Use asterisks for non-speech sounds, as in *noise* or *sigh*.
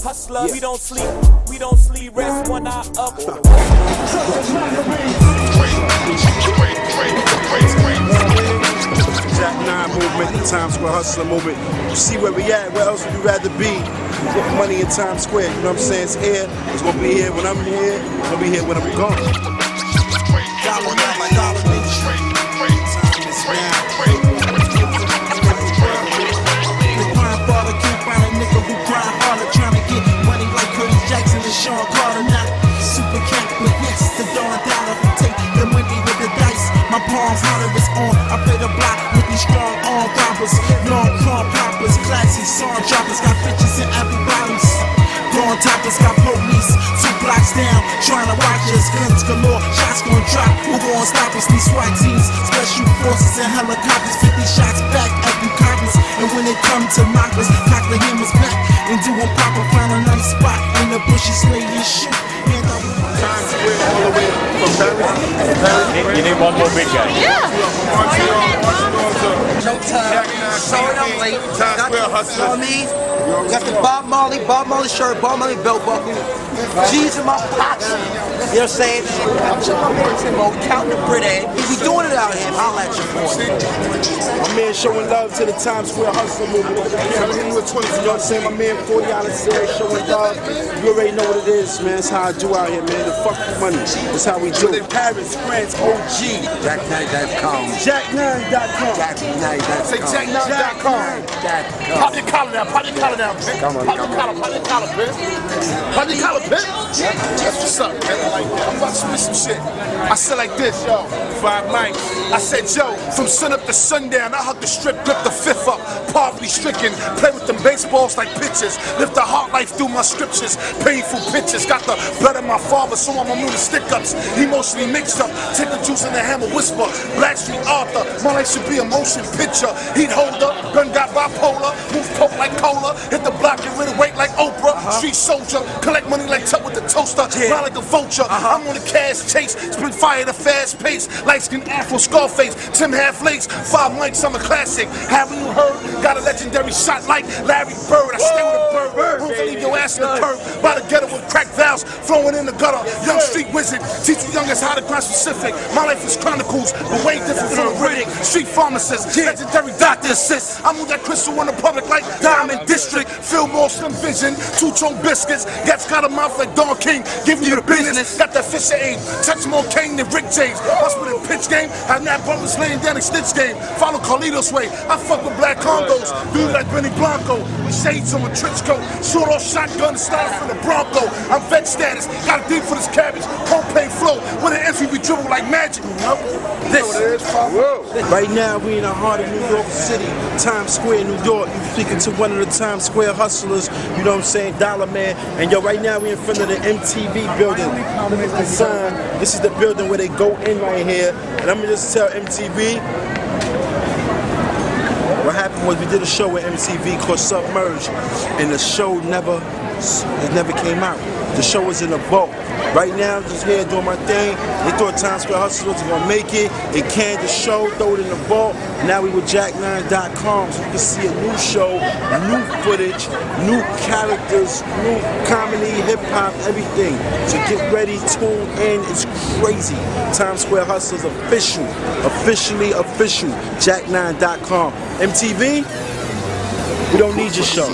Hustler, we don't sleep, we don't sleep, rest one eye up. *laughs* Jack 9 movement, the Times Square Hustler movement. You see where we at, where else would you rather be? Put money in Times Square, you know what I'm saying? It's here, it's gonna be here when I'm here, it's gonna be here when I'm gone. Super cat, but yes, the Don Dollar. Take the money with the dice. My palms harder is on. I play the block with these strong arm robbers, long crumb poppers, classy song droppers. Got bitches in every bottles. Blowing toppers got police two blocks down, trying to watch us. Guns galore, shots gon' drop. Who gon' stop us? These SWAT teams, special forces and helicopters. 50 shots back at you coppers. And when they come to mock us, cock the hammers back and do a proper. Find a nice spot the bushes, lay and shoot. Hand out Times Square all the way from Paris. You need one more big guy. Yeah. No time. Showing up late. Times Got Square the, you know what Got the Bob Marley, Bob Marley shirt, Bob Marley belt buckle, G's in my pocket. You know what I'm saying? I'm chilling my man Timbo, counting the Brit My man showing love to the Times Square hustle movement. You know what I'm saying? My man 40 out of there showing love. You already know what it is, man. That's how I do out here, man. The fuck the money. That's how we do it. Paris, France, OG. JackKnight.com. Jack9.com. JackKnight.com. Say Jack9.com. Pop your collar down, pop your collar down, bitch. Come on, pop your come collar, pop your collar, bitch. Pop your collar, bitch. That's what's up, man. I'm about to spit some shit. I said like this, yo, five Mike. I said, yo, from sun up to sundown, I hug the strip, grip the fifth up, poverty stricken, play with them baseballs like pitches, lift the heart life through my scriptures, painful pictures, got the blood of my father, so I'm immune to stick ups, emotionally mixed up, take the juice in the hammer, whisper, Blackstreet Arthur, my life should be a motion picture, heat holder, gun got bipolar, move coke like cola, hit the block, get rid of weight like Oprah, Uh-huh. street soldier, collect money like Tuck with the toaster, ride like a vulture, uh-huh. I'm on the cash chase, split fire at a fast pace, light skin afro, Scarface, Tim half legs, five mics, I'm a classic, haven't you heard? Got a legendary shot like Larry Bird, I stay with a bird, Won't leave your ass in the curb, by the ghetto with crack valves, flowing in the gutter, young street wizard, teach you youngest how to grind specific, my life is chronicles, but way different from a Riddick, street pharmacist, legendary doctor assist, I move that crystal in the public like Diamond District, Fillmore Slim Vision, two-tone biscuits, Gats got a mouth like Don King, giving you the business, got that Fisher aim, touch more Kane than Rick James, bust with a pitch game, have Nat Brothers laying down a stitch game, follow Carlitos way, I fuck with black Congos, do like Benny Blanco, with shades on a trench coat, shoot off shotgun style from the Bronco, I'm vet status, got a deep for this cabbage, propane flow, with an entry we dribble like magic. This, Right now, we in the heart of New York City, Times Square, New York. You speaking to one of the Times Square hustlers, you know what I'm saying, Dollar Man. And yo, right now we're in front of the MTV building. Look at the sign. This is the building where they go in right here. And I'm gonna just tell MTV. What happened was we did a show with MTV called Submerge, and the show never, it never came out. The show was in a vault. Right now, just here doing my thing. They thought Times Square Hustlers was gonna make it. It canned the show, throw it in the vault. Now we with Jack9.com, so you can see a new show, new footage, new characters, new comedy, hip hop, everything. So get ready, tune in. It's crazy. Times Square Hustlers official, officially official. Jack9.com. MTV, we don't need your show.